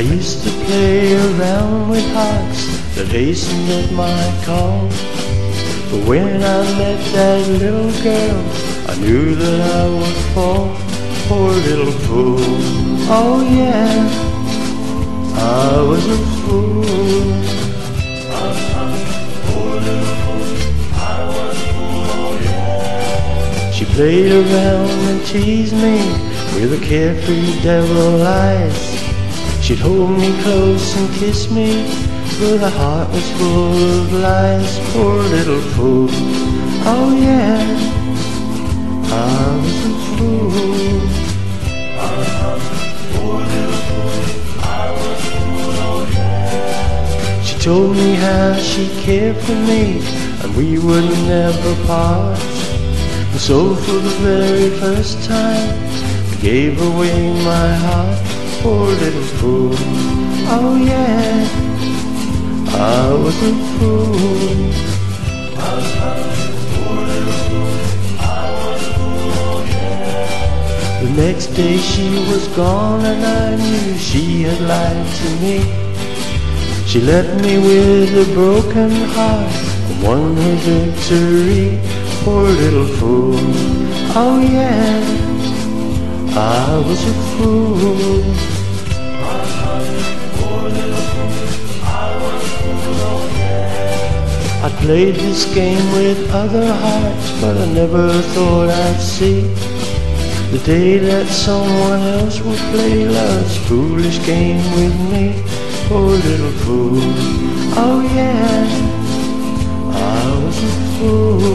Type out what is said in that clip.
used to play around with hearts that hastened at my call. But when I met that little girl, I knew that I would fall. Poor little fool. Oh yeah, I was a fool. She played around and teased me with her carefree devil eyes. She'd hold me close and kiss me, but her heart was full of lies. Poor little fool. Oh yeah, I was a fool. She told me how she cared for me and we would never part. And so for the very first time, I gave away my heart. Poor little fool. Oh yeah, I was a fool. The next day she was gone and I knew she had lied to me. She left me with a broken heart and won her victory. Poor little fool. Oh yeah, I was a fool. I played this game with other hearts, but I never thought I'd see the day that someone else would play love's foolish game with me. Poor little fool. Oh yeah, I was a fool.